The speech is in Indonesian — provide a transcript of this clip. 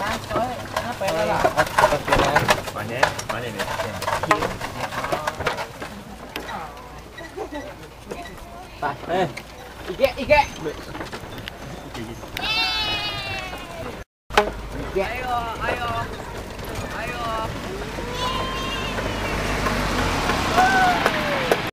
Apa Ayo, ayo.